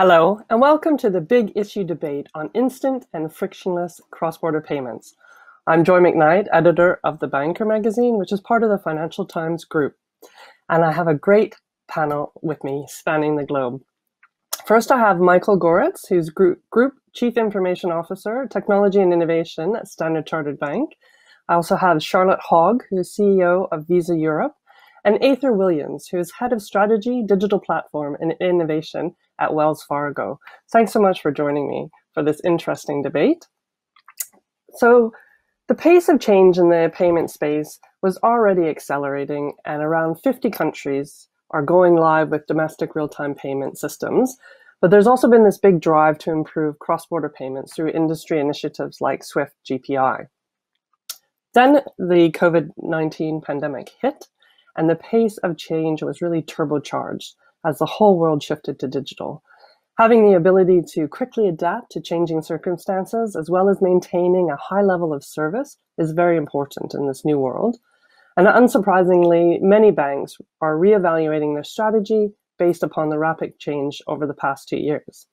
Hello, and welcome to the big issue debate on instant and frictionless cross-border payments. I'm Joy McKnight, editor of The Banker magazine, which is part of the Financial Times group. And I have a great panel with me spanning the globe. First, I have Michael Gorriz, who's Group, Group Chief Information Officer, Technology and Innovation at Standard Chartered Bank. I also have Charlotte Hogg, who's CEO of Visa Europe, and Ather Williams, who is Head of Strategy, Digital Platform, and Innovation at Wells Fargo. Thanks so much for joining me for this interesting debate. So, the pace of change in the payment space was already accelerating, and around 50 countries are going live with domestic real time payment systems. But there's also been this big drive to improve cross border payments through industry initiatives like SWIFT GPI. Then the COVID 19 pandemic hit, and the pace of change was really turbocharged as the whole world shifted to digital. Having the ability to quickly adapt to changing circumstances, as well as maintaining a high level of service, is very important in this new world. And unsurprisingly, many banks are reevaluating their strategy based upon the rapid change over the past two years.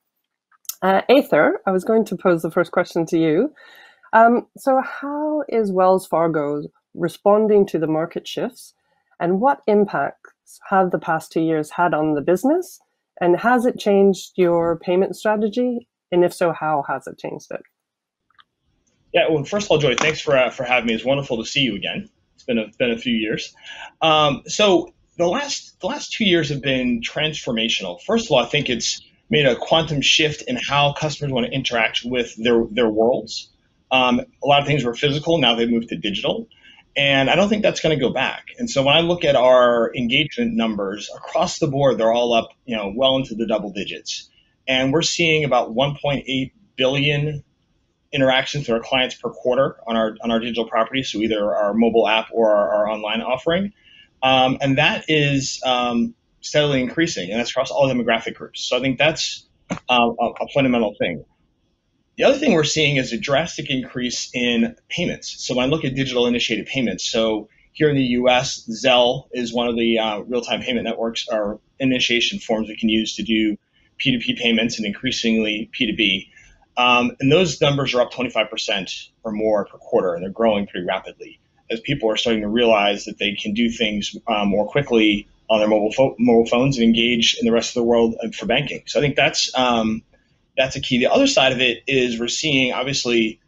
Uh, Ather, I was going to pose the first question to you. Um, so, how is Wells Fargo responding to the market shifts, and what impacts have the past two years had on the business? And has it changed your payment strategy? And if so, how has it changed it? Yeah, well, first of all, Joy, thanks for uh, for having me. It's wonderful to see you again. It's been a been a few years. Um, so the last the last two years have been transformational. First of all, I think it's made a quantum shift in how customers want to interact with their their worlds. Um, a lot of things were physical, now they've moved to digital. And I don't think that's going to go back. And so when I look at our engagement numbers across the board, they're all up, you know, well into the double digits. And we're seeing about 1.8 billion interactions with our clients per quarter on our on our digital properties, so either our mobile app or our, our online offering. Um, and that is um, steadily increasing, and that's across all demographic groups. So I think that's uh, a, a fundamental thing. The other thing we're seeing is a drastic increase in payments. So when I look at digital initiated payments, so here in the US, Zelle is one of the uh, real time payment networks or initiation forms we can use to do P2P payments and increasingly P2B. Um, and those numbers are up 25% or more per quarter, and they're growing pretty rapidly as people are starting to realize that they can do things um, more quickly on their mobile, fo- mobile phones and engage in the rest of the world uh, for banking. So I think that's um, that's a key. The other side of it is we're seeing obviously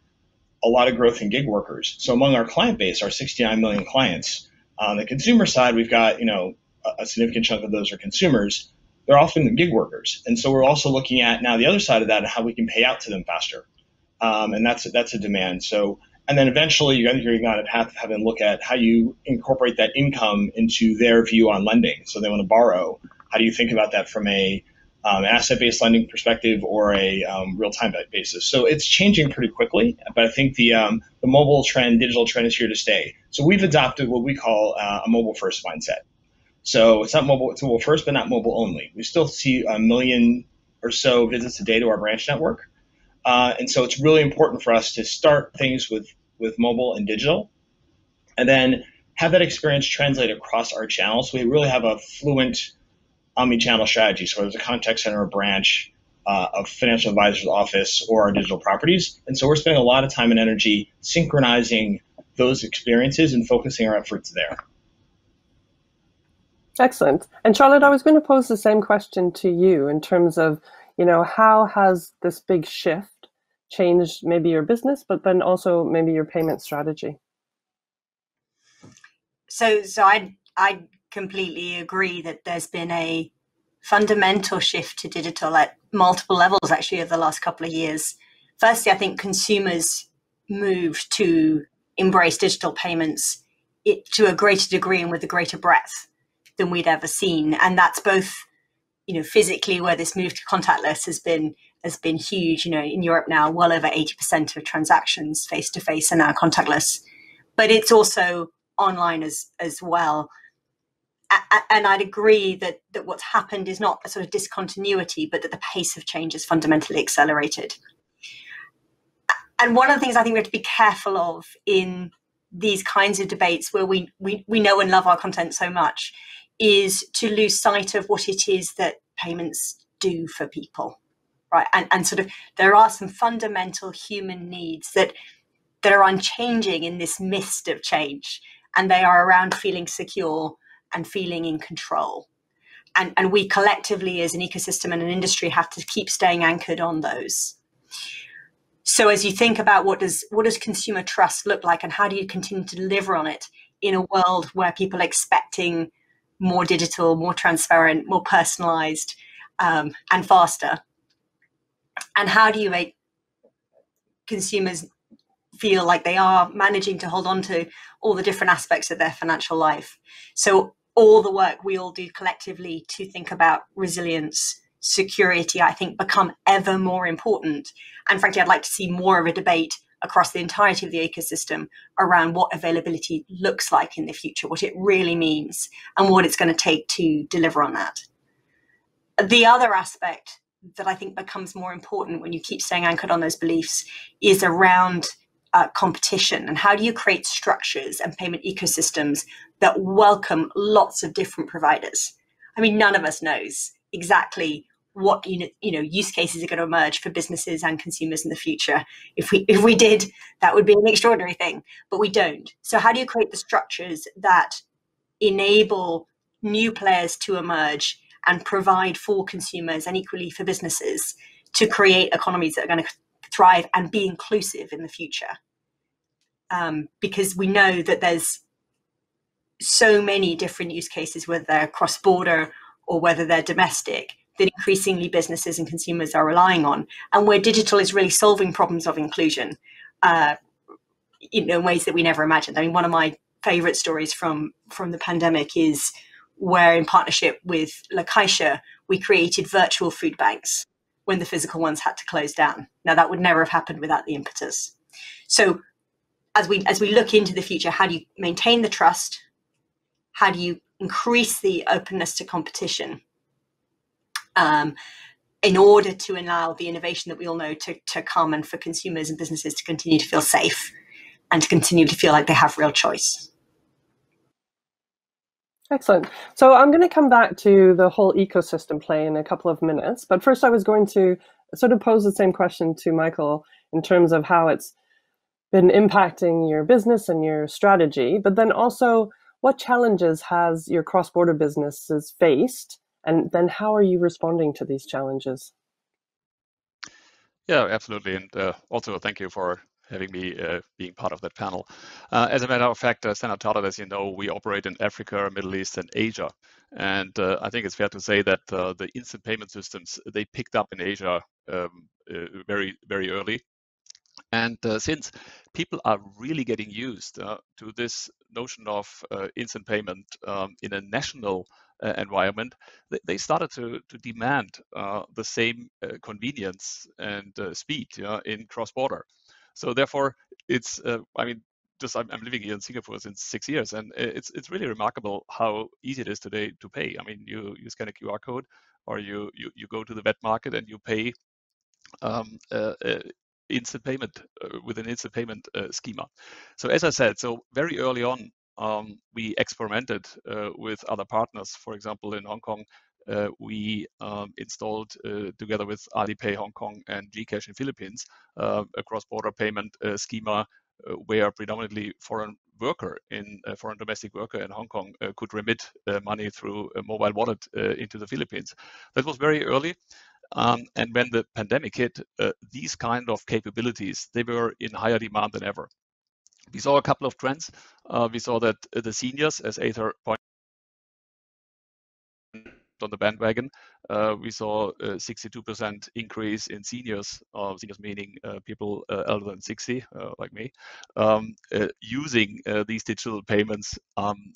a lot of growth in gig workers. So among our client base, our 69 million clients, on the consumer side, we've got you know a, significant chunk of those are consumers. They're often gig workers, and so we're also looking at now the other side of that and how we can pay out to them faster, um, and that's that's a demand. So and then eventually you're going to path of having to look at how you incorporate that income into their view on lending. So they want to borrow. How do you think about that from a um, asset-based lending perspective or a um, real-time basis. So it's changing pretty quickly, but I think the um, the mobile trend, digital trend, is here to stay. So we've adopted what we call uh, a mobile-first mindset. So it's not mobile, it's mobile first, but not mobile only. We still see a million or so visits a day to our branch network, uh, and so it's really important for us to start things with with mobile and digital, and then have that experience translate across our channels. So we really have a fluent omni-channel strategy. So there's a contact center, a branch, uh, a financial advisor's office, or our digital properties. And so we're spending a lot of time and energy synchronizing those experiences and focusing our efforts there. Excellent. And Charlotte, I was going to pose the same question to you in terms of, you know, how has this big shift changed maybe your business, but then also maybe your payment strategy? So, so I I completely agree that there's been a fundamental shift to digital at multiple levels actually over the last couple of years. Firstly, I think consumers moved to embrace digital payments it, to a greater degree and with a greater breadth than we'd ever seen. And that's both, you know, physically where this move to contactless has been has been huge. You know, in Europe now, well over 80% of transactions face to face are now contactless. But it's also online as as well and I'd agree that that what's happened is not a sort of discontinuity, but that the pace of change is fundamentally accelerated. And one of the things I think we have to be careful of in these kinds of debates where we, we, we know and love our content so much is to lose sight of what it is that payments do for people. right? And, and sort of there are some fundamental human needs that that are unchanging in this mist of change, and they are around feeling secure and feeling in control. And, and we collectively, as an ecosystem and an industry, have to keep staying anchored on those. So as you think about what does what does consumer trust look like, and how do you continue to deliver on it in a world where people are expecting more digital, more transparent, more personalized, um, and faster? And how do you make consumers feel like they are managing to hold on to all the different aspects of their financial life? So all the work we all do collectively to think about resilience, security, I think become ever more important. And frankly, I'd like to see more of a debate across the entirety of the ecosystem around what availability looks like in the future, what it really means, and what it's going to take to deliver on that. The other aspect that I think becomes more important when you keep staying anchored on those beliefs is around uh, competition and how do you create structures and payment ecosystems that welcome lots of different providers. I mean, none of us knows exactly what you know, you know use cases are going to emerge for businesses and consumers in the future. If we if we did, that would be an extraordinary thing, but we don't. So how do you create the structures that enable new players to emerge and provide for consumers and equally for businesses to create economies that are going to thrive and be inclusive in the future? Um, because we know that there's so many different use cases, whether they're cross border or whether they're domestic, that increasingly businesses and consumers are relying on, and where digital is really solving problems of inclusion uh, in, in ways that we never imagined. I mean, one of my favorite stories from from the pandemic is where, in partnership with La Caixa, we created virtual food banks when the physical ones had to close down. Now, that would never have happened without the impetus. So, as we as we look into the future, how do you maintain the trust? How do you increase the openness to competition? um, in order to allow the innovation that we all know to, to come and for consumers and businesses to continue to feel safe and to continue to feel like they have real choice. Excellent. So I'm going to come back to the whole ecosystem play in a couple of minutes. But first, I was going to sort of pose the same question to Michael in terms of how it's been impacting your business and your strategy, but then also what challenges has your cross-border businesses faced and then how are you responding to these challenges? Yeah, absolutely. And uh, also thank you for having me uh, being part of that panel. Uh, as a matter of fact, uh, as you know, we operate in Africa, Middle East, and Asia. And uh, I think it's fair to say that uh, the instant payment systems, they picked up in Asia um, uh, very, very early. And since people are really getting used to this notion of instant payment um, in a national environment, they, started to, to demand uh, the same uh, convenience and uh, speed in cross-border. So therefore, it's uh, I mean, just I'm, I'm, living here in Singapore since six years, and it's it's really remarkable how easy it is today to pay. I mean, you you scan a QR code, or you you, you go to the wet market and you pay um, uh, uh, instant payment uh, with an instant payment schema. So as I said, so very early on, um, we experimented uh, with other partners. For example, in Hong Kong, uh, we um, installed uh, together with Alipay Hong Kong and GCash in Philippines uh, a cross-border payment uh, schema uh, where predominantly foreign worker in foreign domestic worker in Hong Kong could remit money through a mobile wallet into the Philippines. That was very early. Um, and when the pandemic hit, these kind of capabilities they were in higher demand than ever we saw a couple of trends. Uh, we saw that the seniors, as Ather pointed on the bandwagon, uh, we saw a 62% increase in seniors, uh, seniors meaning uh, people uh, older than 60, uh, like me, um, uh, using these digital payments um,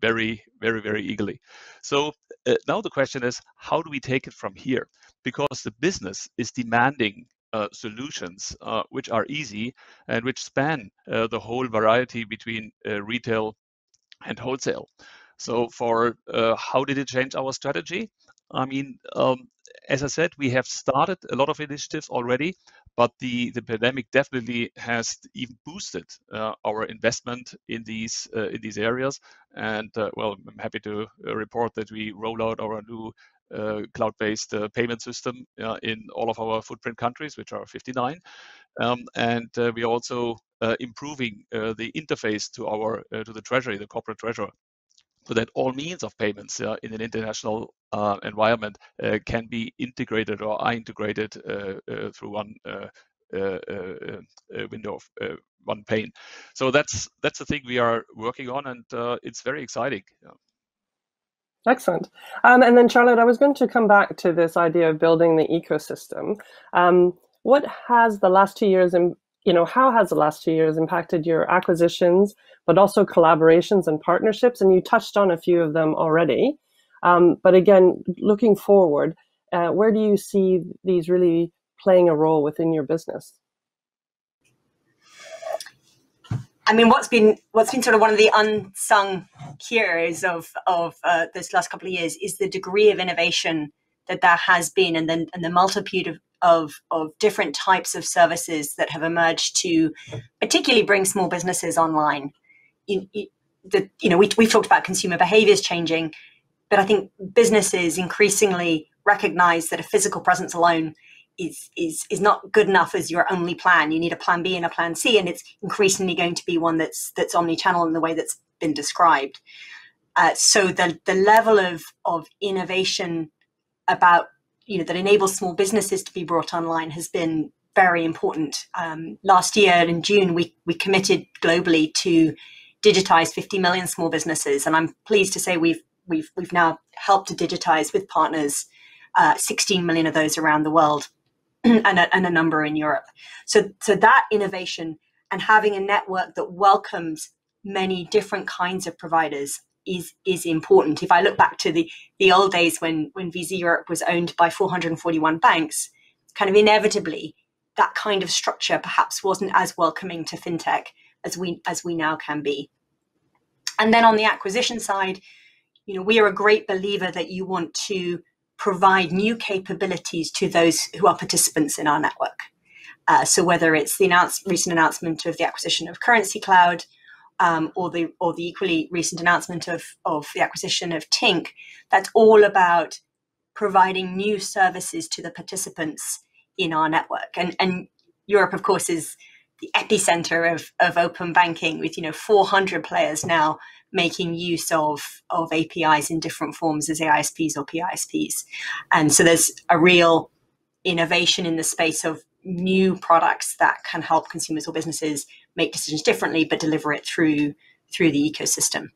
very, very, very eagerly. So now the question is, how do we take it from here? Because the business is demanding uh, solutions uh, which are easy and which span uh, the whole variety between uh, retail and wholesale. So for uh, how did it change our strategy? I mean, um, as I said, we have started a lot of initiatives already, but the, the pandemic definitely has even boosted uh, our investment in these uh, in these areas. And uh, well, I'm happy to report that we roll out our new uh, cloud-based uh, payment system in all of our footprint countries, which are 59. Um, and we are also improving the interface to our to the treasury, the corporate treasurer, so that all means of payments uh, in an international uh, environment uh, can be integrated or are integrated through one window of one pane. So that's that's the thing we are working on, and it's very exciting. Yeah. Excellent. Um, and then, Charlotte, I was going to come back to this idea of building the ecosystem. Um, what has the last two years, in, you know, how has the last two years impacted your acquisitions, but also collaborations and partnerships? And you touched on a few of them already. Um, but again, looking forward, uh, where do you see these really playing a role within your business? I mean, what's been what's been sort of one of the unsung heroes of of uh, this last couple of years is the degree of innovation that there has been, and then and the multitude of, of of different types of services that have emerged to particularly bring small businesses online. You, you, the, you know, we we've talked about consumer behaviors changing, but I think businesses increasingly recognize that a physical presence alone is is is not good enough as your only plan. You need a plan B and a plan C, and it's increasingly going to be one that's that's omni-channel in the way that's been described. Uh, so the the level of of innovation about you know that enables small businesses to be brought online has been very important. Um, last year in June, we we committed globally to digitize 50 million small businesses, and I'm pleased to say we've we've we've now helped to digitize with partners uh, 16 million of those around the world. and, a, and a number in Europe. So, so that innovation and having a network that welcomes many different kinds of providers is is important. If I look back to the the old days when when Visa Europe was owned by 441 banks, kind of inevitably that kind of structure perhaps wasn't as welcoming to fintech as we as we now can be. And then on the acquisition side, you know, we are a great believer that you want to provide new capabilities to those who are participants in our network. Uh, so whether it's the announce, recent announcement of the acquisition of Currencycloud, um, or the or the equally recent announcement of of the acquisition of Tink, that's all about providing new services to the participants in our network. And and Europe, of course, is the epicenter of, of open banking with you know 400 players now making use of, of APIs in different forms as AISPs or PISPs. And so there's a real innovation in the space of new products that can help consumers or businesses make decisions differently, but deliver it through through the ecosystem.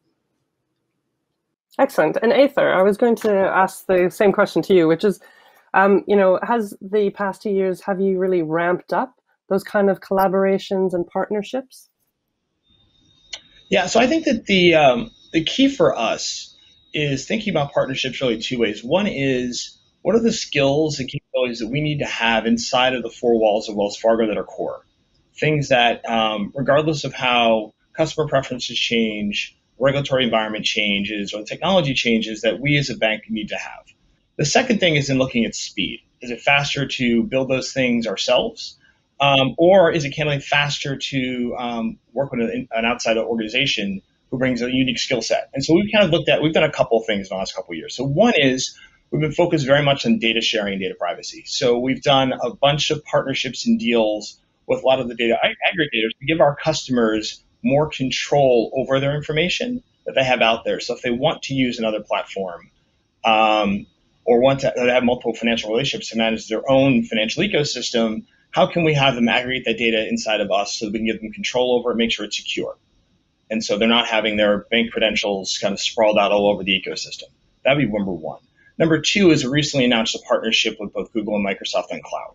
Excellent. And Ather, I was going to ask the same question to you, which is, um, you know, has the past two years have you really ramped up those kind of collaborations and partnerships? Yeah, so I think that the um, the key for us is thinking about partnerships really two ways. One is what are the skills and capabilities that we need to have inside of the four walls of Wells Fargo that are core? Things that, um, regardless of how customer preferences change, regulatory environment changes, or technology changes, that we as a bank need to have. The second thing is in looking at speed. Is it faster to build those things ourselves? Um, or is it candidly faster to um, work with an, outside organization who brings a unique skill set? And so we've kind of looked at, we've done a couple of things in the last couple of years. So one is we've been focused very much on data sharing and data privacy. So we've done a bunch of partnerships and deals with a lot of the data aggregators to give our customers more control over their information that they have out there. So if they want to use another platform, um, or want to have multiple financial relationships to manage their own financial ecosystem, how can we have them aggregate that data inside of us so that we can give them control over it, make sure it's secure? And so they're not having their bank credentials kind of sprawled out all over the ecosystem. That'd be number one. Number two is we recently announced a partnership with both Google and Microsoft on cloud.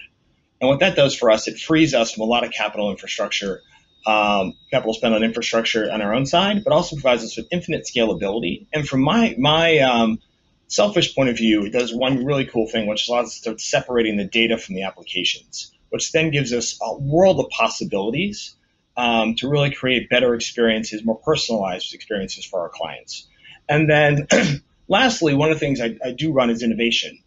And what that does for us, it frees us from a lot of capital infrastructure, um, capital spent on infrastructure on our own side, but also provides us with infinite scalability. And from my my um, selfish point of view, it does one really cool thing, which allows us to start separating the data from the applications which then gives us a world of possibilities um, to really create better experiences, more personalized experiences for our clients. And then lastly, one of the things I, I, do run is innovation.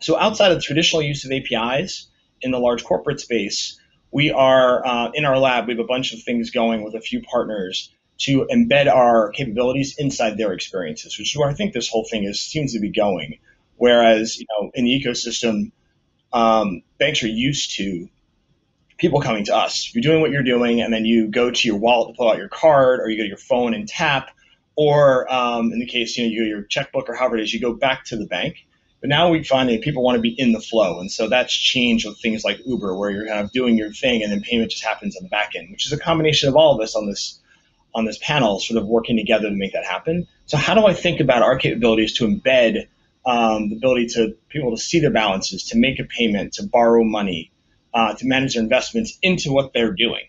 So outside of the traditional use of APIs in the large corporate space, we are uh, in our lab, we have a bunch of things going with a few partners to embed our capabilities inside their experiences, which is where I think this whole thing is seems to be going Whereas, you know, in the ecosystem, um, banks are used to people coming to us. You're doing what you're doing, and then you go to your wallet to pull out your card, or you go to your phone and tap, or um, in the case, you know, you your checkbook or however it is, you go back to the bank. But now we find that people want to be in the flow, and so that's changed with things like Uber, where you're kind of doing your thing, and then payment just happens on the back end, which is a combination of all of us on this on this panel, sort of working together to make that happen. So how do I think about our capabilities to embed um, the ability to people to see their balances, to make a payment, to borrow money, uh, to manage their investments into what they're doing.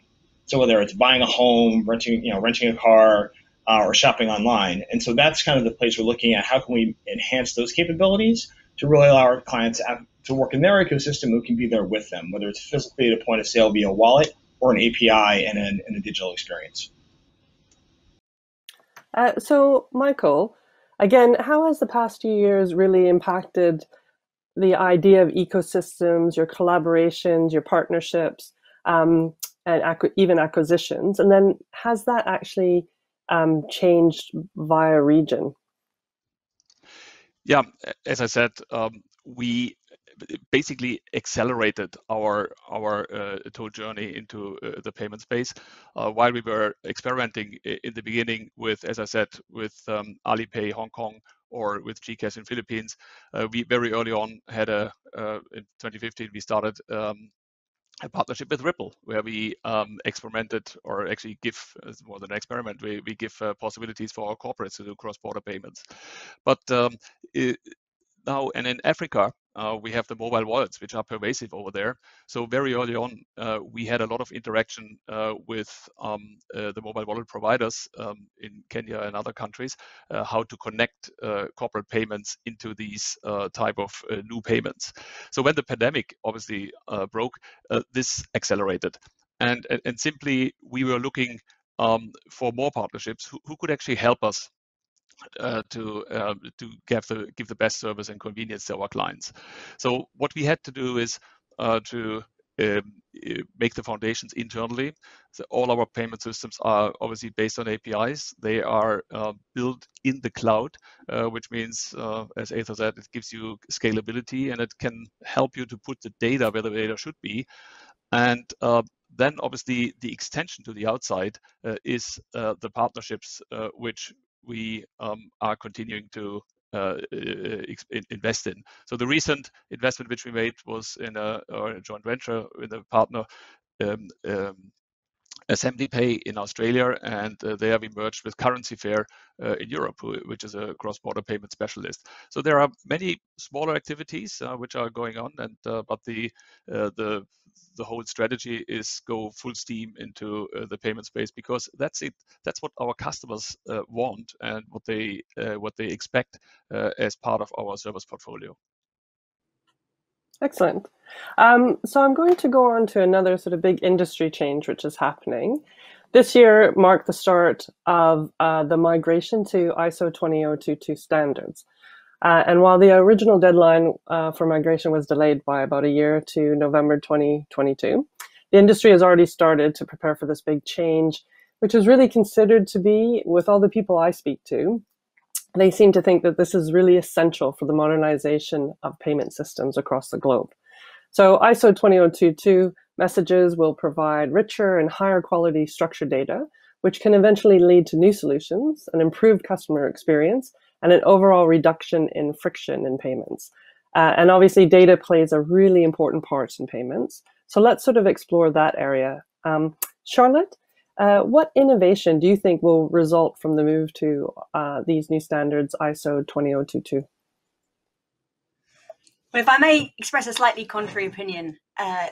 So whether it's buying a home, renting, you know, renting a car, uh, or shopping online, and so that's kind of the place we're looking at. How can we enhance those capabilities to really allow our clients to work in their ecosystem who can be there with them, whether it's physically at a point of sale via wallet or an API and, an, and a digital experience. Uh, so, Michael, again, how has the past few years really impacted the idea of ecosystems, your collaborations, your partnerships, um, and acqu- even acquisitions? And then has that actually um, changed via region? Yeah, as I said, um, we basically accelerated our our uh, total journey into uh, the payment space. Uh, while we were experimenting in the beginning with, as I said, with um, Alipay Hong Kong or with GCash in Philippines, uh, we very early on had a uh, in 2015 we started. Um, a partnership with Ripple, where we um, experimented, or actually give more than an experiment, we, we give uh, possibilities for our corporates to do cross-border payments. But um, it, now, and in Africa, uh, we have the mobile wallets, which are pervasive over there. So very early on, uh, we had a lot of interaction uh, with um, uh, the mobile wallet providers um, in Kenya and other countries, uh, how to connect uh, corporate payments into these type of new payments. So when the pandemic obviously broke, this accelerated. And, and, and, simply, we were looking um, for more partnerships who, who could actually help us uh, to uh, to give the give the best service and convenience to our clients. So what we had to do is uh, to um, make the foundations internally. So all our payment systems are obviously based on APIs. They are uh, built in the cloud, uh, which means, uh, as Ather said, it gives you scalability and it can help you to put the data where the data should be. And then obviously the extension to the outside uh, is uh, the partnerships uh, which we um, are continuing to uh, invest in. So the recent investment which we made was in a, a joint venture with a partner, um, um, AssemblyPay in Australia, and uh, there we merged with CurrencyFair uh, in Europe, which is a cross-border payment specialist. So there are many smaller activities uh, which are going on, and uh, but the uh, the the whole strategy is go full steam into uh, the payment space because that's it. That's what our customers want and what they what they expect as part of our service portfolio. Excellent. Um, so I'm going to go on to another sort of big industry change which is happening. This year marked the start of uh, the migration to ISO 20022 standards. Uh, and while the original deadline uh, for migration was delayed by about a year to November 2022, the industry has already started to prepare for this big change, which is really considered to be, with all the people I speak to, they seem to think that this is really essential for the modernization of payment systems across the globe. So ISO 20022 messages will provide richer and higher quality structured data, which can eventually lead to new solutions, an improved customer experience, and an overall reduction in friction in payments. Uh, and obviously, data plays a really important part in payments. So let's sort of explore that area. Um, Charlotte, uh, what innovation do you think will result from the move to uh, these new standards, ISO 20022? Well, if I may express a slightly contrary opinion, uh,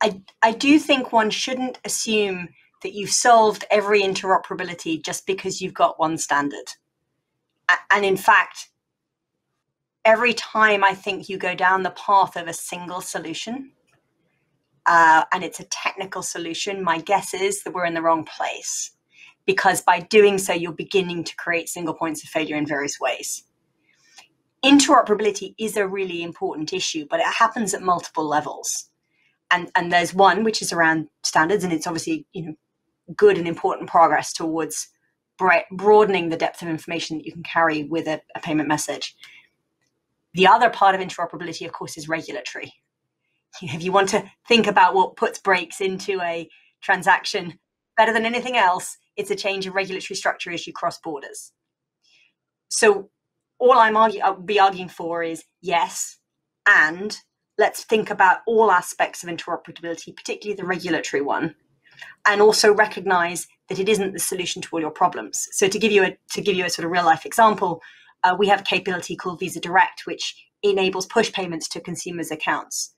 I, I do think one shouldn't assume that you've solved every interoperability just because you've got one standard and in fact, every time I think you go down the path of a single solution, uh, and it's a technical solution, my guess is that we're in the wrong place. Because by doing so, you're beginning to create single points of failure in various ways. Interoperability is a really important issue, but it happens at multiple levels. And, and there's one which is around standards, and it's obviously you know good and important progress towards broadening the depth of information that you can carry with a, a payment message. The other part of interoperability, of course, is regulatory. If you want to think about what puts brakes into a transaction better than anything else, it's a change of regulatory structure as you cross borders. So all I'm argue, I'll be arguing for is yes, and let's think about all aspects of interoperability, particularly the regulatory one, and also recognize that it isn't the solution to all your problems. So to give you a to give you a sort of real life example, uh, we have a capability called Visa Direct, which enables push payments to consumers' accounts.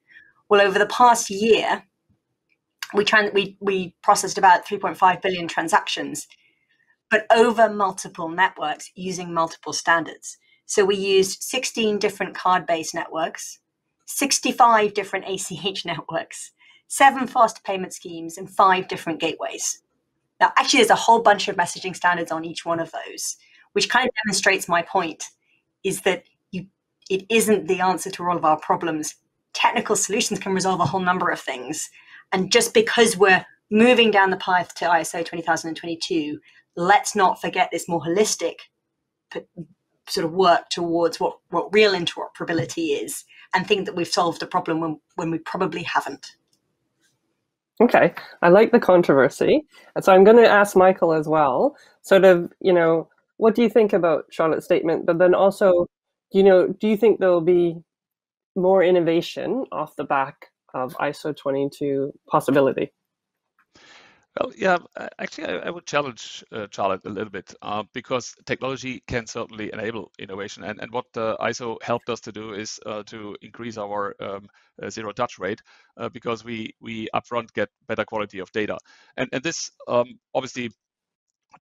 Well, over the past year, we, we, we processed about 3.5 billion transactions, but over multiple networks using multiple standards. So we used 16 different card based networks, 65 different ACH networks, seven fast payment schemes, and five different gateways. Now, actually, there's a whole bunch of messaging standards on each one of those which kind of demonstrates my point is that you it isn't the answer to all of our problems technical solutions can resolve a whole number of things and just because we're moving down the path to iso 20022 let's not forget this more holistic sort of work towards what, what real interoperability is and think that we've solved a problem when, when we probably haven't. Okay, I like the controversy. And so I'm going to ask Michael as well, sort of, you know, what do you think about Charlotte's statement? But then also, you know, do you think there will be more innovation off the back of ISO 22 possibility? Well, yeah, actually, I, I would challenge uh, Charlotte a little bit uh, because technology can certainly enable innovation. And, and what uh, ISO helped us to do is uh, to increase our um, uh, zero touch rate uh, because we, we upfront get better quality of data. And, and this um, obviously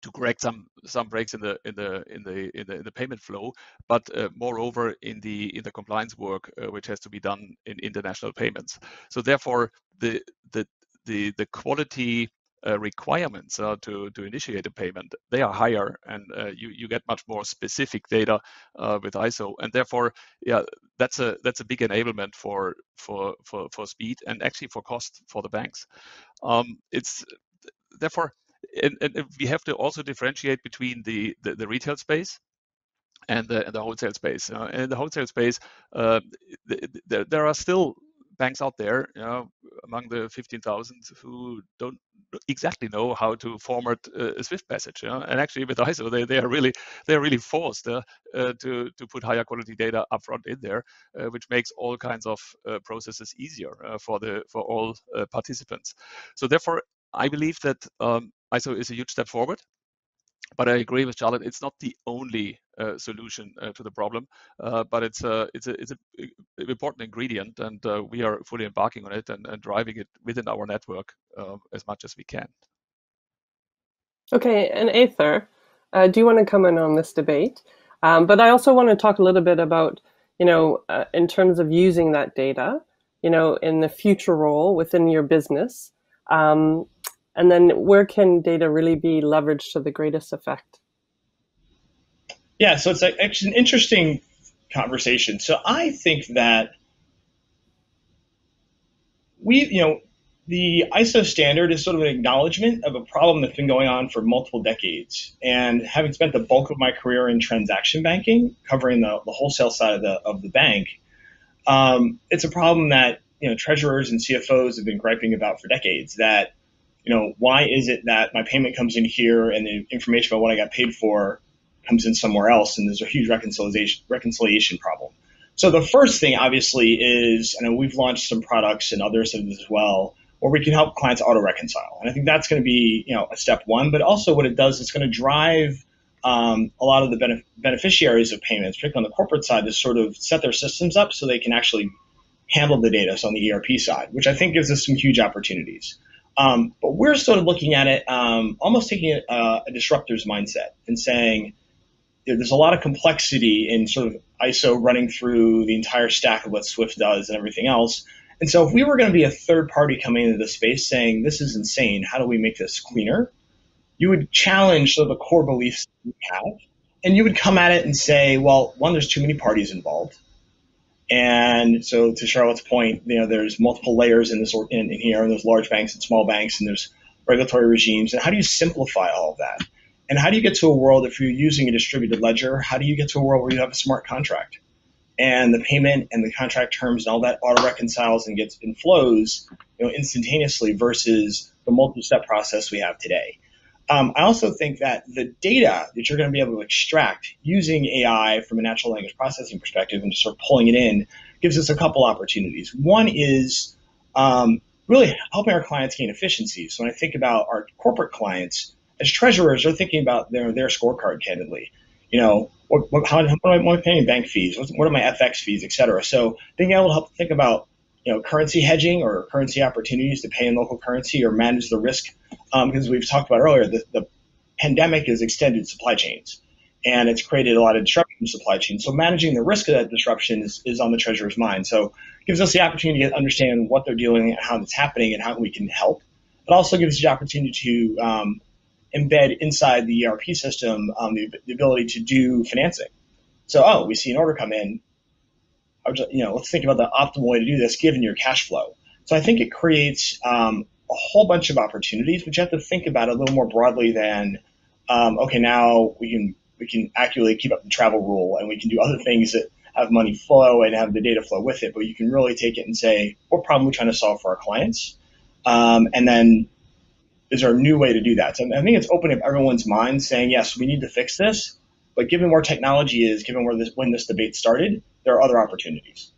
to correct some some breaks in the in the in the in the, in the payment flow, but uh, moreover in the in the compliance work uh, which has to be done in international payments. So therefore, the the the the quality uh, requirements uh, to to initiate a payment they are higher, and uh, you you get much more specific data uh, with ISO, and therefore, yeah, that's a that's a big enablement for for for for speed and actually for cost for the banks. Um, it's therefore and, and, we have to also differentiate between the, the, the retail space and the, and the wholesale space. Uh, in the wholesale space, uh, the, the, there are still banks out there, you know, among the 15,000 who don't exactly know how to format a Swift message. You know? And actually, with ISO, they, they are really they are really forced uh, uh, to to put higher quality data upfront in there, uh, which makes all kinds of uh, processes easier uh, for the for all participants. So therefore, I believe that um, ISO is a huge step forward. But I agree with Charlotte. It's not the only uh, solution uh, to the problem, uh, but it's a it's a it's an important ingredient, and uh, we are fully embarking on it and, and driving it within our network uh, as much as we can. Okay, and Ather, uh, do you want to come in on this debate? Um, but I also want to talk a little bit about, you know, in terms of using that data, you know, in the future role within your business. Um, and then where can data really be leveraged to the greatest effect? Yeah, so it's actually an interesting conversation. So I think that we, you know, the ISO standard is sort of an acknowledgement of a problem that's been going on for multiple decades. And having spent the bulk of my career in transaction banking, covering the, the wholesale side of the of the bank, um, it's a problem that you know treasurers and CFOs have been griping about for decades. That you know, why is it that my payment comes in here and the information about what I got paid for comes in somewhere else, and there's a huge reconciliation reconciliation problem. So the first thing, obviously, is, and we've launched some products and others as well, where we can help clients auto reconcile, and I think that's going to be, you know, a step one. But also, what it does, it's going to drive um, a lot of the benef- beneficiaries of payments, particularly on the corporate side, to sort of set their systems up so they can actually handle the data so on the ERP side, which I think gives us some huge opportunities. Um, but we're sort of looking at it um, almost taking a, a, disruptor's mindset and saying there's a lot of complexity in sort of ISO running through the entire stack of what Swift does and everything else. And so if we were going to be a third party coming into the space saying this is insane, how do we make this cleaner? You would challenge sort of the core beliefs we have, and you would come at it and say, well, one, there's too many parties involved. And so, to Charlotte's point, you know, there's multiple layers in this in, in here, and there's large banks and small banks, and there's regulatory regimes. And how do you simplify all of that? And how do you get to a world if you're using a distributed ledger? How do you get to a world where you have a smart contract? and the payment and the contract terms and all that auto reconciles and gets and flows you know instantaneously versus the multi-step process we have today. Um, I also think that the data that you're going to be able to extract using AI from a natural language processing perspective and just sort of pulling it in gives us a couple opportunities. One is um, really helping our clients gain efficiencies. So when I think about our corporate clients, as treasurers, they're thinking about their their scorecard candidly. You know, what, what, how, what am I paying bank fees? What, what are my FX fees, et cetera? So being able to help think about you know currency hedging or currency opportunities to pay in local currency or manage the risk, um, because we've talked about earlier, the, the pandemic has extended supply chains and it's created a lot of disruption in supply chain. So managing the risk of that disruption is, is on the treasurer's mind. So it gives us the opportunity to understand what they're doing, how it's happening, and how we can help. It also gives us the opportunity to um, embed inside the ERP system um, the, the, ability to do financing. So, oh, we see an order come in. You know, let's think about the optimal way to do this given your cash flow. So I think it creates um, a whole bunch of opportunities, but you have to think about it a little more broadly than, um, okay, now we can we can accurately keep up the travel rule and we can do other things that have money flow and have the data flow with it. But you can really take it and say, what problem are we trying to solve for our clients? Um, and then is there a new way to do that? So I think it's opening up everyone's mind saying, yes, we need to fix this. But given where technology is, given where this, when this debate started, there are other opportunities.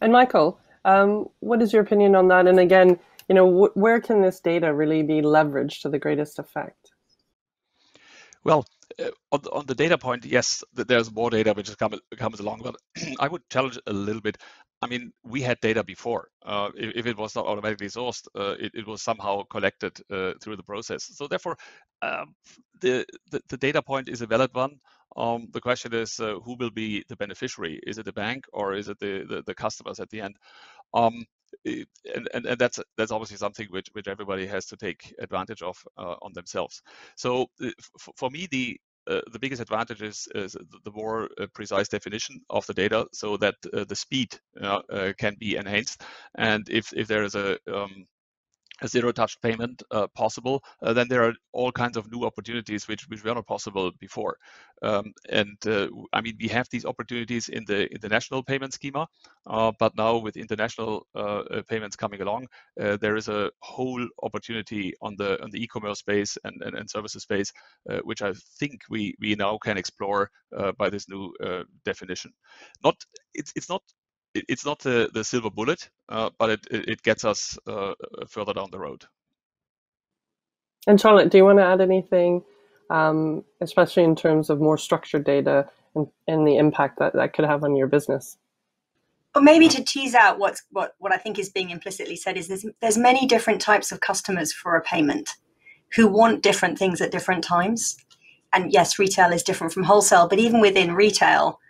And Michael, um, what is your opinion on that? And again, you know, wh- where can this data really be leveraged to the greatest effect? Well, uh, on, the, on the data point, yes, there's more data which comes comes along, but I would challenge a little bit. I mean, we had data before. Uh, if, if, it was not automatically sourced, uh, it, it, was somehow collected uh, through the process. So therefore, um, the, the, the data point is a valid one. Um, the question is, uh, who will be the beneficiary? Is it the bank or is it the the, the customers at the end? Um, and, and, and, that's that's obviously something which which everybody has to take advantage of uh, on themselves. So uh, for me, the uh, the biggest advantage is, is the more uh, precise definition of the data, so that uh, the speed uh, can be enhanced. And if if there is a um, a zero touch payment uh, possible, uh, then there are all kinds of new opportunities which, which were not possible before. Um, and uh, I mean, we have these opportunities in the international payment schema, uh, but now with international uh, uh, payments coming along, there is a whole opportunity on the on the e-commerce space and, and, and services space, which I think we we now can explore by this new definition. Not it's it's not it's not the, the silver bullet, uh, but it, it gets us uh, further down the road. And Charlotte, do you want to add anything, um, especially in terms of more structured data and, and the impact that that could have on your business? Well, maybe to tease out what's what what I think is being implicitly said is there's there's many different types of customers for a payment who want different things at different times. And yes, retail is different from wholesale, but even within retail,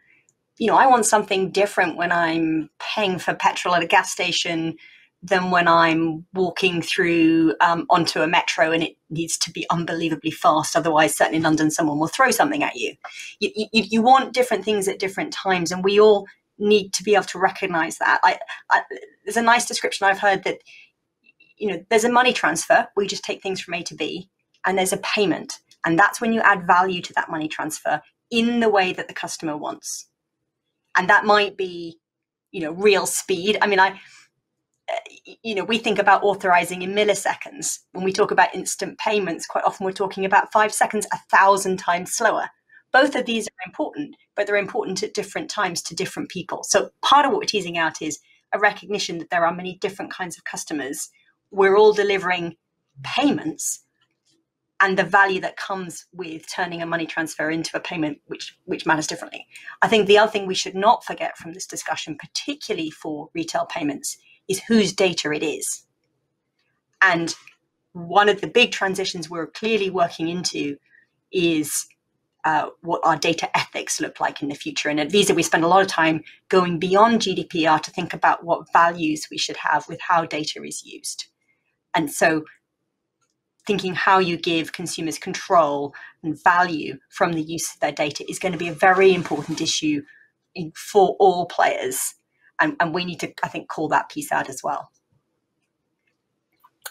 you know, I want something different when I'm paying for petrol at a gas station than when I'm walking through um, onto a metro and it needs to be unbelievably fast. Otherwise, certainly in London, someone will throw something at you. You, you, you want different things at different times, and we all need to be able to recognize that. I, I, there's a nice description I've heard that you know there's a money transfer. We just take things from A to B, and there's a payment, and that's when you add value to that money transfer in the way that the customer wants and that might be you know real speed. I mean i eh, you know we think about authorizing in milliseconds. When we talk about instant payments quite often we're talking about five seconds a thousand times slower. Both of these are important but they're important at different times to different people. So part of what we're teasing out is a recognition that there are many different kinds of customers. We're all delivering payments and the value that comes with turning a money transfer into a payment which which matters differently i think the other thing we should not forget from this discussion particularly for retail payments is whose data it is and one of the big transitions we're clearly working into is uh, what our data ethics look like in the future. And at Visa, we spend a lot of time going beyond GDPR to think about what values we should have with how data is used. And so thinking how you give consumers control and value from the use of their data is going to be a very important issue for all players. And, and we need to, I think, call that piece out as well.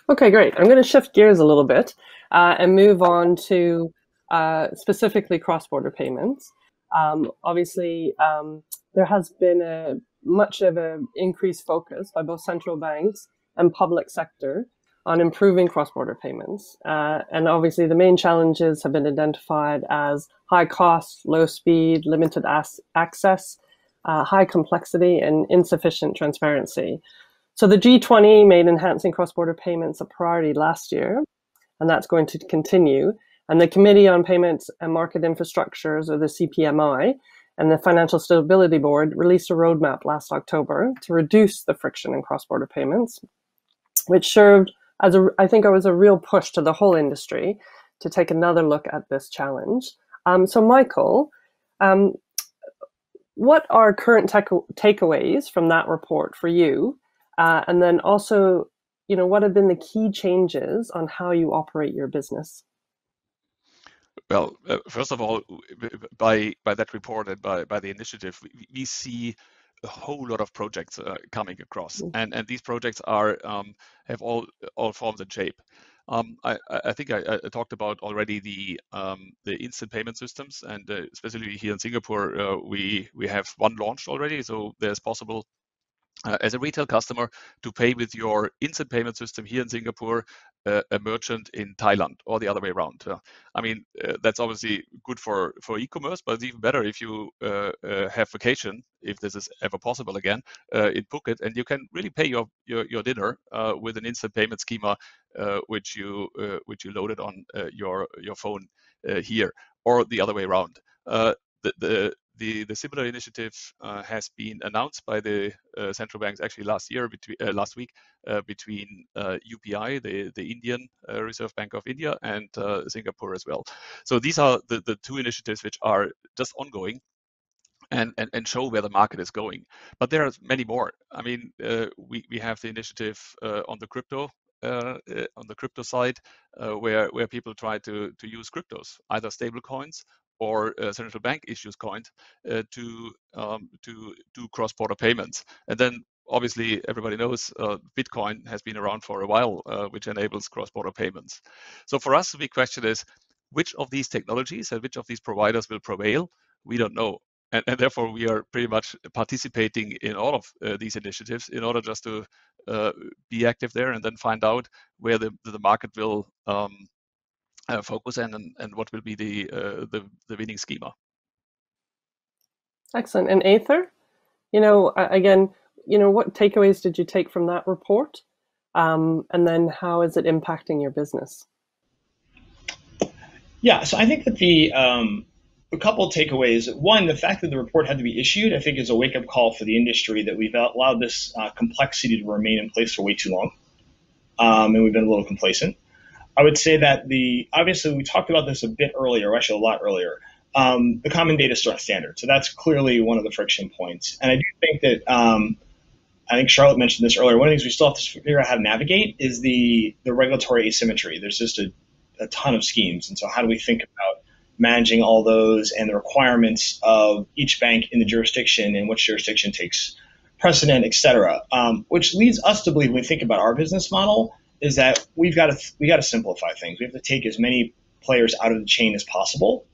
Okay, great. I'm going to shift gears a little bit uh, and move on to uh, specifically cross border payments. Um, obviously, um, there has been a much of an increased focus by both central banks and public sector on improving cross-border payments. Uh, and obviously, the main challenges have been identified as high cost, low speed, limited as- access, uh, high complexity, and insufficient transparency. So the G20 made enhancing cross-border payments a priority last year, and that's going to continue. And the Committee on Payments and Market Infrastructures, or the CPMI, and the Financial Stability Board released a roadmap last October to reduce the friction in cross-border payments, which served as a, I think it was a real push to the whole industry to take another look at this challenge. Um, so, Michael, um, what are current take- takeaways from that report for you? Uh, and then also, you know, what have been the key changes on how you operate your business? Well, uh, first of all, by by that report and by by the initiative, we, we see a whole lot of projects uh, coming across, mm. and and these projects are um, have all all forms and shape. Um, I, I, think I, I, talked about already the um, the instant payment systems, and uh, especially here in Singapore, uh, we we have one launched already. So there's possible uh, as a retail customer to pay with your instant payment system here in Singapore, uh, a merchant in Thailand, or the other way around. Uh, I mean, uh, that's obviously good for for e-commerce, but it's even better if you uh, uh, have vacation, if this is ever possible again, in Phuket, and you can really pay your your, your dinner with an instant payment schema, which you which you loaded on your your phone here, or the other way around. the, the the, the similar initiative uh, has been announced by the uh, central banks actually last year, between, uh, last week, uh, between UPI, uh, the, the Indian uh, Reserve Bank of India, and Singapore as well. So these are the, the two initiatives which are just ongoing. And, and, and show where the market is going. But there are many more. I mean, we, we have the initiative on the crypto uh, on the crypto side, uh, where where people try to to use cryptos, either stable coins or uh, central bank issues coined uh, to um, to do cross-border payments. And then obviously everybody knows uh, Bitcoin has been around for a while, uh, which enables cross-border payments. So for us, the big question is which of these technologies and which of these providers will prevail? We don't know. And, and therefore, we are pretty much participating in all of uh, these initiatives in order just to uh, be active there and then find out where the, the market will um, focus and, and what will be the, uh, the, the winning schema. Excellent. And Ather, you know, again, you know, what takeaways did you take from that report? Um, and then how is it impacting your business? Yeah, so I think that the um, a couple of takeaways. One, the fact that the report had to be issued, I think, is a wake up call for the industry that we've allowed this uh, complexity to remain in place for way too long, um, and we've been a little complacent. I would say that the obviously we talked about this a bit earlier, actually a lot earlier. Um, the common data store standard. So that's clearly one of the friction points. And I do think that um, I think Charlotte mentioned this earlier. One of the things we still have to figure out how to navigate is the the regulatory asymmetry. There's just a, a ton of schemes, and so how do we think about managing all those and the requirements of each bank in the jurisdiction and which jurisdiction takes precedent, et cetera. Um, which leads us to believe when we think about our business model is that we've got to we got to simplify things. We have to take as many players out of the chain as possible,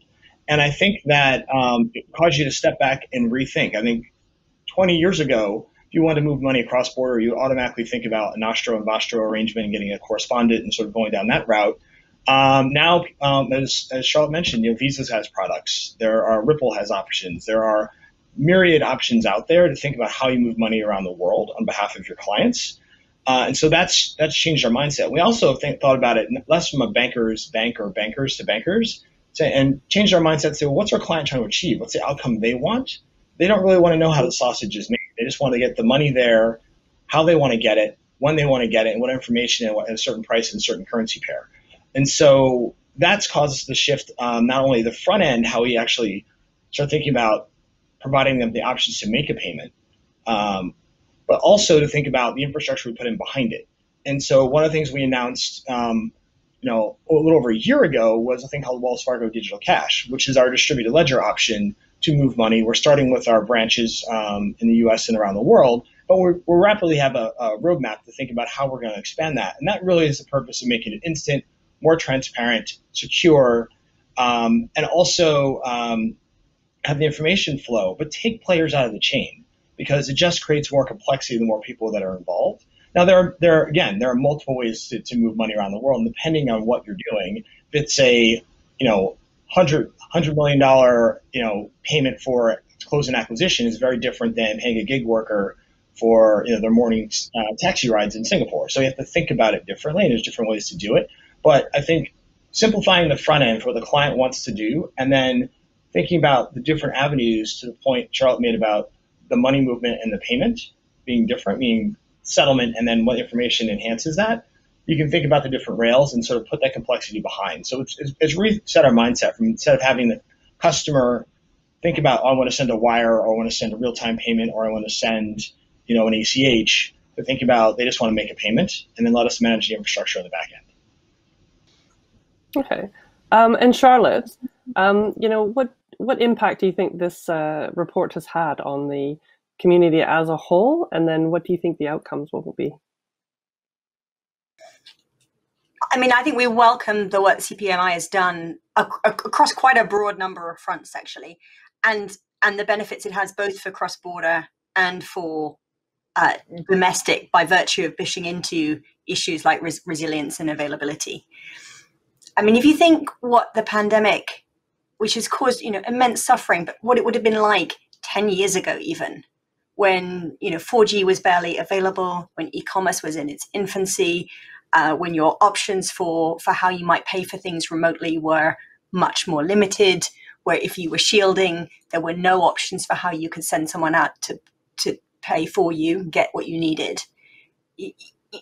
and I think that um, it causes you to step back and rethink. I think 20 years ago, if you wanted to move money across border, you automatically think about a nostro and vostro arrangement and getting a correspondent and sort of going down that route. Um, now, um, as, as Charlotte mentioned, you know, Visa has products. There are Ripple has options. There are myriad options out there to think about how you move money around the world on behalf of your clients. Uh, and so that's that's changed our mindset. We also think, thought about it less from a banker's bank or bankers to bankers, to, and changed our mindset to say, well, what's our client trying to achieve? What's the outcome they want? They don't really want to know how the sausage is made. They just want to get the money there, how they want to get it, when they want to get it, and what information and what, at a certain price and certain currency pair. And so that's caused us to shift um, not only the front end, how we actually start thinking about providing them the options to make a payment, um, but also to think about the infrastructure we put in behind it. And so one of the things we announced, um, you know, a little over a year ago was a thing called Wells Fargo Digital Cash, which is our distributed ledger option to move money. We're starting with our branches um, in the U.S. and around the world, but we're, rapidly have a, a roadmap to think about how we're going to expand that. And that really is the purpose of making it instant, more transparent, secure, um, and also um, have the information flow, but take players out of the chain because it just creates more complexity the more people that are involved. Now there are there are, again there are multiple ways to, to move money around the world, and depending on what you're doing. If it's a you know hundred hundred million dollar you know payment for close an acquisition is very different than paying a gig worker for you know their morning uh, taxi rides in Singapore. So you have to think about it differently, and there's different ways to do it. But I think simplifying the front end for what the client wants to do, and then thinking about the different avenues to the point Charlotte made about the money movement and the payment being different, meaning settlement and then what information enhances that, you can think about the different rails and sort of put that complexity behind. So it's, it's, it's reset our mindset from instead of having the customer think about, oh, I want to send a wire or I want to send a real time payment or I want to send, you know, an ACH, to think about they just want to make a payment and then let us manage the infrastructure on the back end. Okay. Um, and Charlotte, um, you know, what what impact do you think this uh, report has had on the community as a whole? And then what do you think the outcomes will be? I mean, I think we welcome the work CPMI has done ac- across quite a broad number of fronts, actually, and and the benefits it has both for cross border and for uh, domestic by virtue of pushing into issues like res- resilience and availability. I mean, if you think what the pandemic which has caused you know immense suffering. But what it would have been like ten years ago, even when you know 4G was barely available, when e-commerce was in its infancy, uh, when your options for for how you might pay for things remotely were much more limited. Where if you were shielding, there were no options for how you could send someone out to to pay for you, get what you needed. You,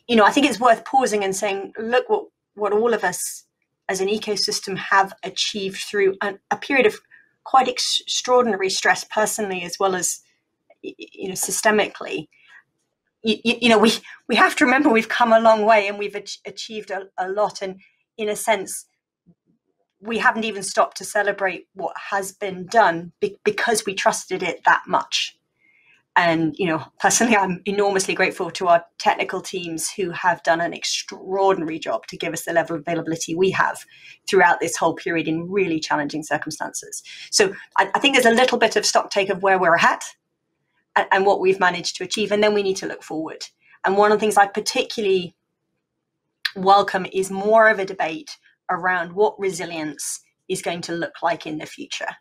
you know, I think it's worth pausing and saying, look what what all of us as an ecosystem have achieved through a, a period of quite extraordinary stress personally as well as you know systemically you, you, know we we have to remember we've come a long way and we've achieved a, a lot and in a sense we haven't even stopped to celebrate what has been done because we trusted it that much and you know personally i'm enormously grateful to our technical teams who have done an extraordinary job to give us the level of availability we have throughout this whole period in really challenging circumstances. So i, I think there's a little bit of stock take of where we're at and, and what we've managed to achieve and then we need to look forward. And one of the things i particularly welcome is more of a debate around what resilience is going to look like in the future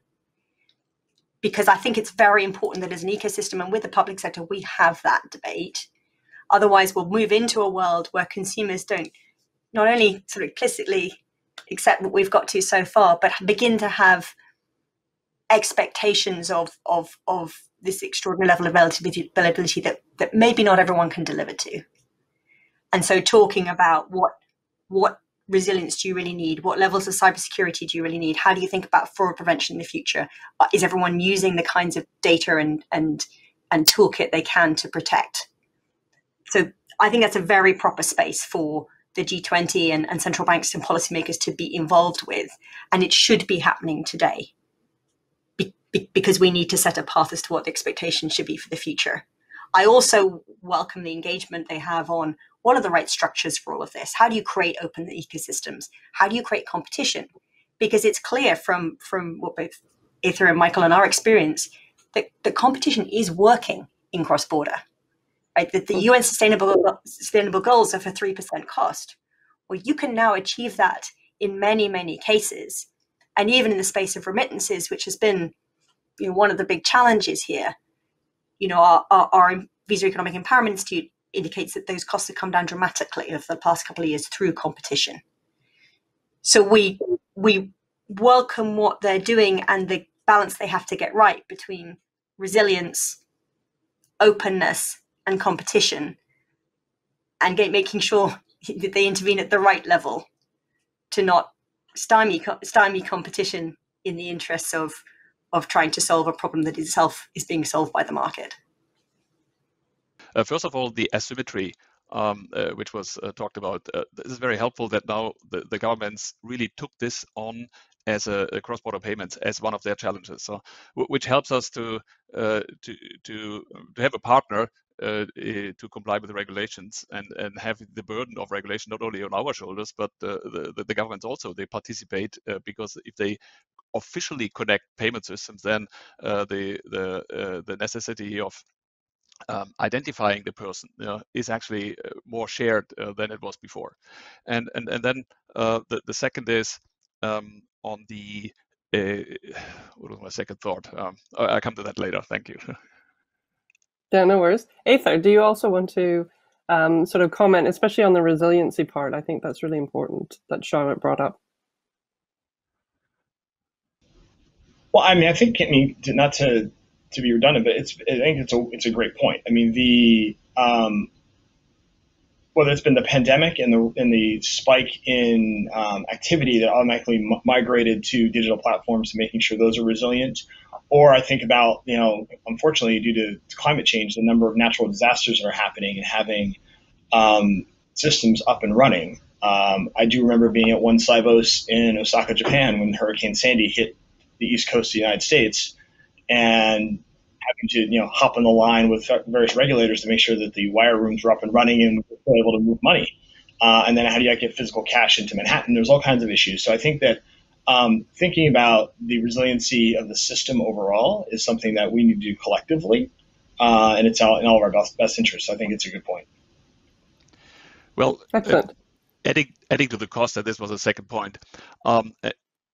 because I think it's very important that as an ecosystem and with the public sector, we have that debate. Otherwise, we'll move into a world where consumers don't not only sort of implicitly accept what we've got to so far, but begin to have expectations of of of this extraordinary level of availability that that maybe not everyone can deliver to. And so, talking about what what resilience do you really need? What levels of cybersecurity do you really need? How do you think about fraud prevention in the future? Uh, is everyone using the kinds of data and and and toolkit they can to protect? So I think that's a very proper space for the G20 and, and central banks and policymakers to be involved with, and it should be happening today. Be, be, because we need to set a path as to what the expectations should be for the future. I also welcome the engagement they have on what are the right structures for all of this? How do you create open ecosystems? How do you create competition? Because it's clear from from what both Ather and Michael and our experience that the competition is working in cross border. Right? That the mm. UN sustainable sustainable goals are for three percent cost. Well, you can now achieve that in many many cases, and even in the space of remittances, which has been you know, one of the big challenges here. You know, our, our, our Visa Economic Empowerment Institute indicates that those costs have come down dramatically over the past couple of years through competition. So we we welcome what they're doing and the balance they have to get right between resilience, openness, and competition, and get, making sure that they intervene at the right level to not stymie stymie competition in the interests of of trying to solve a problem that itself is being solved by the market. Uh, first of all, the asymmetry um, uh, which was uh, talked about. Uh, this is very helpful that now the, the governments really took this on as a, a cross-border payments as one of their challenges. So, which helps us to uh, to to to have a partner uh, to comply with the regulations and, and have the burden of regulation not only on our shoulders but the, the, the governments also they participate because if they officially connect payment systems, then the the the necessity of um, identifying the person you know, is actually uh, more shared uh, than it was before. And and and then uh, the the second is um, on the what was my second thought? Um, I come to that later. Thank you. Yeah, no worries. Ather, do you also want to um, sort of comment, especially on the resiliency part? I think that's really important that Charlotte brought up. Well, I mean, I think I mean not to to be redundant, but it's I think it's a it's a great point. I mean, the um, whether it's been the pandemic and the and the spike in um, activity that automatically m- migrated to digital platforms making sure those are resilient, or I think about you know unfortunately due to climate change, the number of natural disasters that are happening and having um, systems up and running. Um, I do remember being at one Sibos in Osaka, Japan, when Hurricane Sandy hit the east coast of the United States, and having to you know hop on the line with various regulators to make sure that the wire rooms were up and running and were able to move money. Uh, and then how do you get physical cash into Manhattan? There's all kinds of issues. So I think that um, thinking about the resiliency of the system overall is something that we need to do collectively, uh, and it's all in all of our best, best interests. So I think it's a good point. Well, Excellent. Uh, adding adding to the cost, and this was a second point. Um,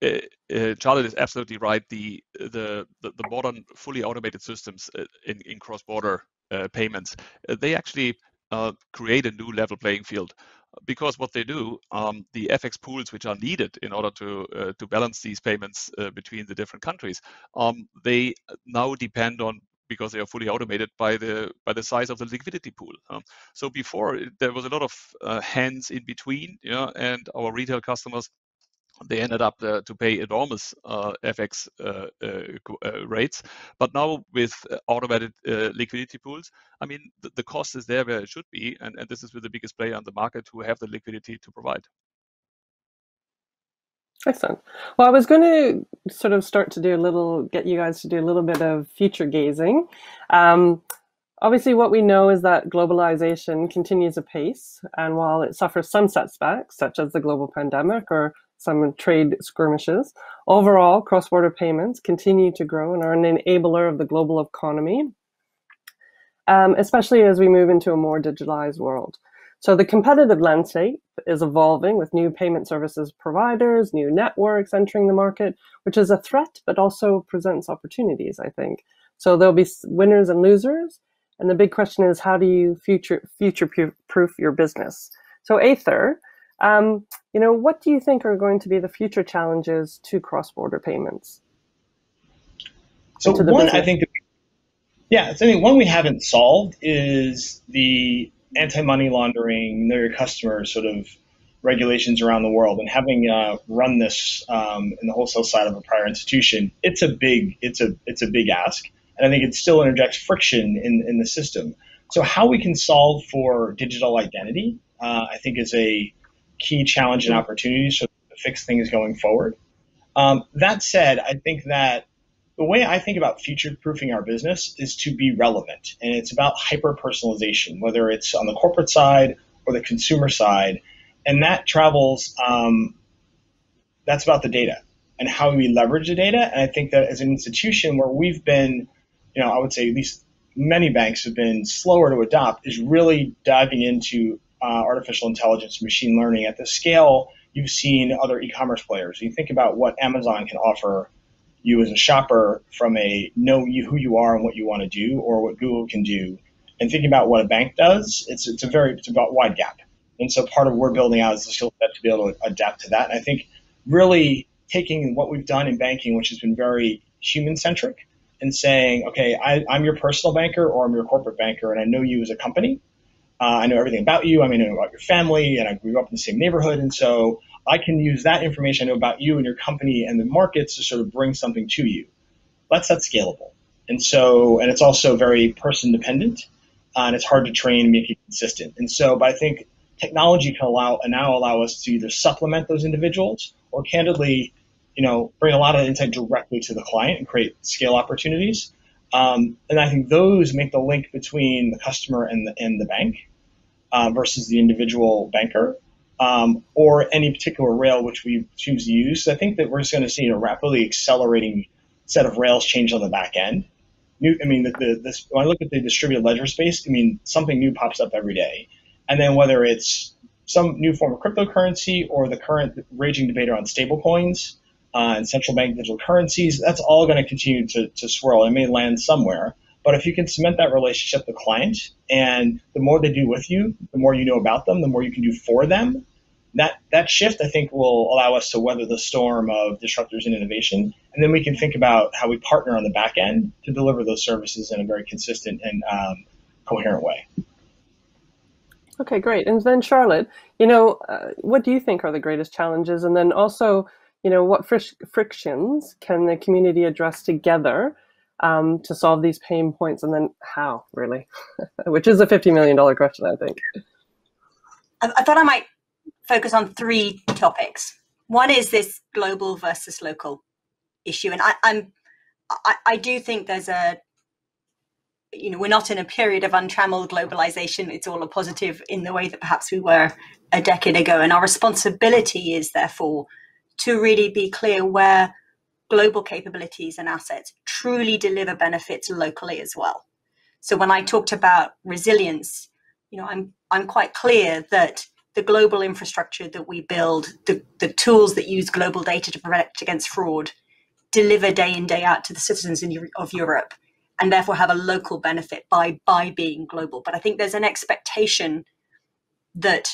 uh, uh, Charlotte is absolutely right. The, the the, the modern fully automated systems uh, in, in cross-border uh, payments they actually create a new level playing field because what they do, um, the FX pools which are needed in order to uh, to balance these payments uh, between the different countries, um, they now depend on because they are fully automated by the by the size of the liquidity pool. Um, so before there was a lot of uh, hands in between, yeah, and our retail customers they ended up uh, to pay enormous uh, FX uh, uh, uh, rates. But now with uh, automated liquidity pools, I mean, the, the, cost is there where it should be. And, and this is with the biggest player on the market who have the liquidity to provide. Excellent. Well, I was going to sort of start to do a little, get you guys to do a little bit of future gazing. Um, obviously, what we know is that globalization continues apace. And while it suffers some setbacks, such as the global pandemic or some trade skirmishes. Overall, cross-border payments continue to grow and are an enabler of the global economy, um, especially as we move into a more digitalized world. So the competitive landscape is evolving with new payment services providers, new networks entering the market, which is a threat, but also presents opportunities, I think. So there'll be winners and losers. And the big question is, how do you future future proof your business? So Ather, um, you know, what do you think are going to be the future challenges to cross-border payments? So one, business? I think, yeah, I think one we haven't solved is the anti-money laundering, know your customer sort of regulations around the world. And having uh, run this um, in the wholesale side of a prior institution, it's a big, it's a, it's a big ask, and I think it still interjects friction in in the system. So how we can solve for digital identity, uh, I think, is a key challenge and opportunities to fix things going forward. Um, that said, I think that the way I think about future proofing our business is to be relevant. And it's about hyper personalization, whether it's on the corporate side or the consumer side. And that travels, um, that's about the data and how we leverage the data. And I think that as an institution where we've been, you know, I would say at least many banks have been slower to adopt, is really diving into uh, artificial intelligence, and machine learning at the scale you've seen other e-commerce players. You think about what Amazon can offer you as a shopper from a know you who you are and what you want to do, or what Google can do, and thinking about what a bank does. It's it's a very it's about wide gap, and so part of what we're building out is the skill set to be able to adapt to that. And I think really taking what we've done in banking, which has been very human centric, and saying, okay, I, I'm your personal banker or I'm your corporate banker, and I know you as a company uh, I know everything about you. I mean, I know about your family, and I grew up in the same neighborhood. And so I can use that information I know about you and your company and the markets to sort of bring something to you. That's that scalable. And so, and it's also very person dependent, uh, and it's hard to train and make it consistent. And so, but I think technology can allow and now allow us to either supplement those individuals or candidly, you know, bring a lot of insight directly to the client and create scale opportunities. Um, and I think those make the link between the customer and the, and the bank uh, versus the individual banker. um, or any particular rail which we choose to use. So I think that we're just going to see a rapidly accelerating set of rails change on the back end. New, I mean, the, the, this, when I look at the distributed ledger space, I mean, something new pops up every day. And then whether it's some new form of cryptocurrency or the current raging debate around stablecoins uh, and central bank digital currencies, that's all going to continue to, swirl. It may land somewhere. But if you can cement that relationship with the client, and the more they do with you, the more you know about them, the more you can do for them. That that shift, I think, will allow us to weather the storm of disruptors and innovation, and then we can think about how we partner on the back end to deliver those services in a very consistent and um, coherent way. Okay, great. And then Charlotte, you know, uh, what do you think are the greatest challenges? And then also, you know, what frictions can the community address together um, to solve these pain points, and then how, really? Which is a $50 million question, I think. I, I thought I might focus on three topics. One is this global versus local issue, and I, I'm I, I do think there's a you know we're not in a period of untrammeled globalization it's all a positive in the way that perhaps we were a decade ago and our responsibility is therefore to really be clear where global capabilities and assets truly deliver benefits locally as well. So when I talked about resilience, you know, I'm I'm quite clear that the global infrastructure that we build, the, the tools that use global data to protect against fraud, deliver day in, day out to the citizens in, of Europe, and therefore have a local benefit by by being global. But I think there's an expectation that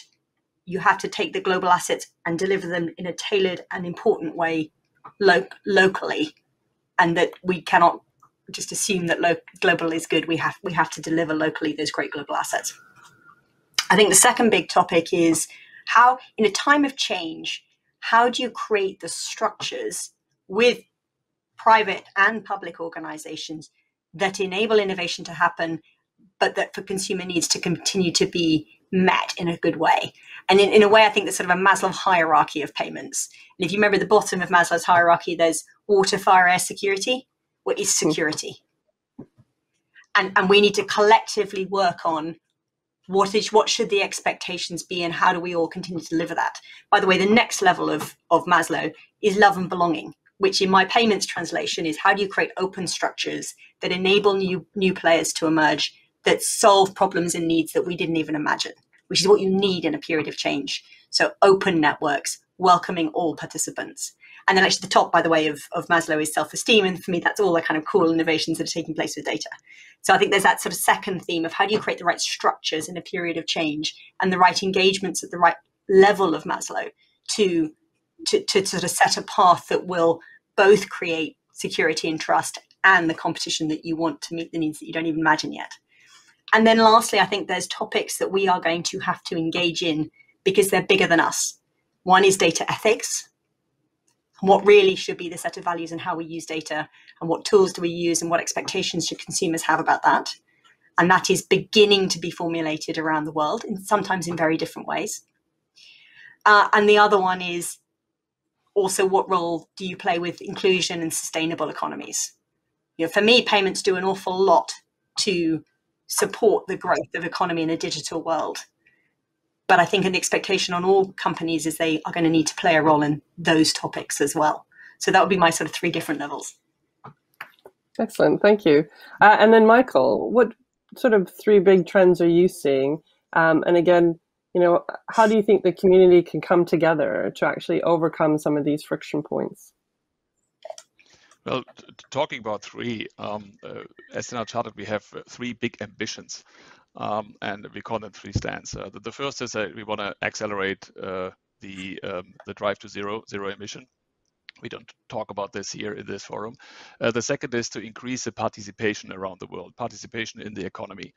you have to take the global assets and deliver them in a tailored and important way lo- locally, and that we cannot just assume that lo- global is good. We have we have to deliver locally those great global assets. I think the second big topic is how, in a time of change, how do you create the structures with private and public organizations that enable innovation to happen, but that for consumer needs to continue to be met in a good way. And in, in a way, I think there's sort of a Maslow hierarchy of payments. And if you remember the bottom of Maslow's hierarchy, there's water, fire, air, security. What is hmm. security? And, and we need to collectively work on what is what should the expectations be and how do we all continue to deliver that by the way the next level of, of maslow is love and belonging which in my payments translation is how do you create open structures that enable new new players to emerge that solve problems and needs that we didn't even imagine, which is what you need in a period of change. So open networks, welcoming all participants. And then actually the top, by the way, of, of Maslow is self-esteem. And for me, that's all the kind of cool innovations that are taking place with data. So I think there's that sort of second theme of how do you create the right structures in a period of change and the right engagements at the right level of Maslow to, to, to sort of set a path that will both create security and trust and the competition that you want to meet the needs that you don't even imagine yet. And then lastly, I think there's topics that we are going to have to engage in because they're bigger than us. One is data ethics. What really should be the set of values and how we use data, and what tools do we use, and what expectations should consumers have about that? And that is beginning to be formulated around the world, and sometimes in very different ways. Uh, and the other one is also what role do you play with inclusion and sustainable economies? You know, for me, payments do an awful lot to support the growth of economy in a digital world. But I think an expectation on all companies is they are going to need to play a role in those topics as well. So that would be my sort of three different levels. Excellent, thank you. Uh, and then Michael, what sort of three big trends are you seeing? Um, and again, you know, how do you think the community can come together to actually overcome some of these friction points? Well, talking about three, um, uh, as Standard we have uh, three big ambitions, um, and we call them three stands. Uh, the, the, first is that we want to accelerate uh, the um, the drive to zero zero emission we don't talk about this here in this forum. Uh, the second is to increase the participation around the world, participation in the economy.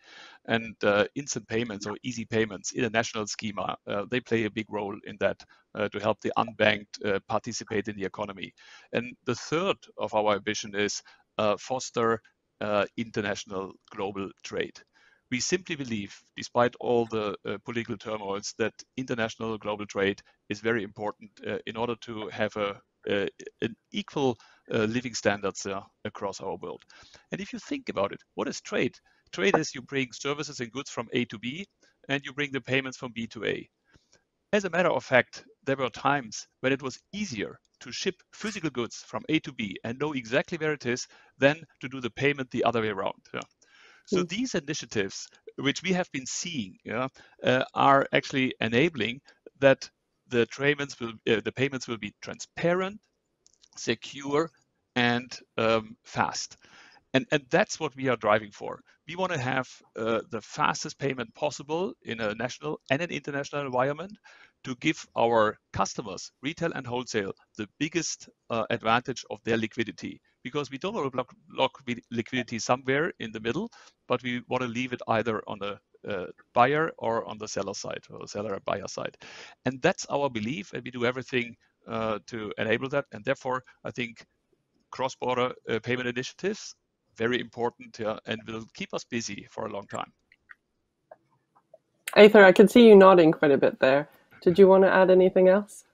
And uh, instant payments or easy payments in a national schema, uh, they play a big role in that uh, to help the unbanked uh, participate in the economy. And the third of our ambition is uh, foster international global trade we simply believe, despite all the uh, political turmoils, that international global trade is very important uh, in order to have a an equal uh, living standards uh, across our world. And if you think about it, what is trade? Trade is you bring services and goods from A to B, and you bring the payments from B to A. as a matter of fact, there were times when it was easier to ship physical goods from A to B and know exactly where it is than to do the payment the other way around. Yeah. So mm. these initiatives, which we have been seeing, yeah, uh, are actually enabling that the payments will uh, the payments will be transparent, secure, and um, fast. And, and that's what we are driving for. We want to have uh, the fastest payment possible in a national and an international environment to give our customers, retail and wholesale, the biggest uh, advantage of their liquidity. Because we don't want to block, block liquidity somewhere in the middle, but we want to leave it either on the uh, buyer or on the seller side, or seller and buyer side. And that's our belief, and we do everything uh, to enable that. And therefore, I think cross-border uh, payment initiatives very important and will keep us busy for a long time. Ather, I can see you nodding quite a bit there. Did you want to add anything else?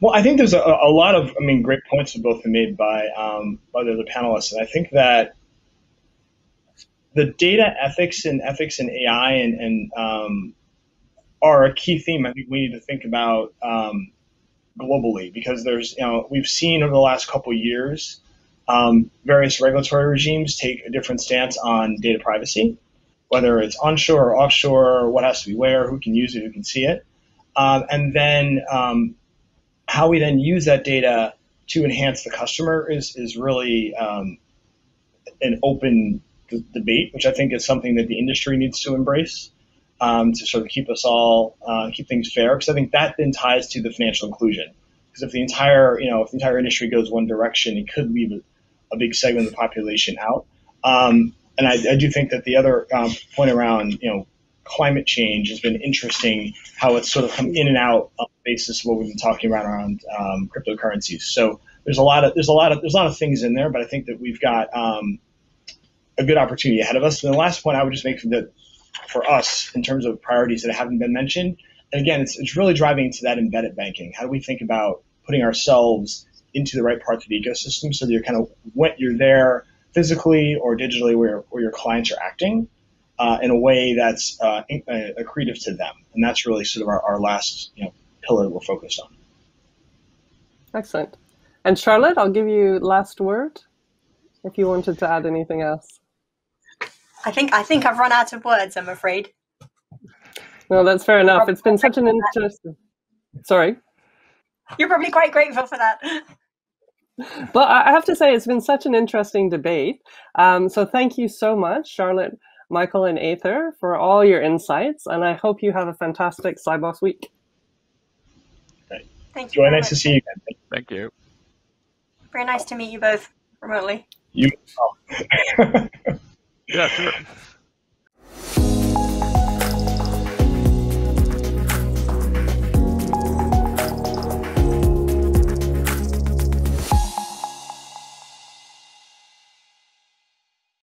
Well, I think there's a, a lot of, I mean, great points that both been made by um, by the other panelists, and I think that the data ethics and ethics in AI and, and um, are a key theme. I think we need to think about um, globally because there's, you know, we've seen over the last couple years um, various regulatory regimes take a different stance on data privacy, whether it's onshore or offshore, what has to be where, who can use it, who can see it, um, and then um, how we then use that data to enhance the customer is is really um, an open d- debate, which I think is something that the industry needs to embrace um, to sort of keep us all uh, keep things fair. Because I think that then ties to the financial inclusion. Because if the entire you know if the entire industry goes one direction, it could leave a, big segment of the population out. Um, and I, I, do think that the other um, point around you know climate change has been interesting. How it's sort of come in and out on the basis of what we've been talking about around um, cryptocurrencies. So there's a lot of there's a lot of there's a lot of things in there, but I think that we've got um, a good opportunity ahead of us. And the last point I would just make that for us in terms of priorities that haven't been mentioned. And again, it's, it's really driving into that embedded banking. How do we think about putting ourselves into the right parts of the ecosystem so that you're kind of when you're there physically or digitally where, where your clients are acting uh, in a way that's uh, accretive to them. And that's really sort of our, our last you know, pillar we're focused on. Excellent. And Charlotte, I'll give you last word if you wanted to add anything else. I think I think I've run out of words. I'm afraid. No, that's fair enough. It's been such an interesting. Sorry. You're probably quite grateful for that. But I have to say, it's been such an interesting debate. Um, so thank you so much, Charlotte, Michael, and Ather, for all your insights. And I hope you have a fantastic Sibos week. Thank you. Joy, nice to see you again. Thank you. Very nice to meet you both remotely. You. Yeah, sure.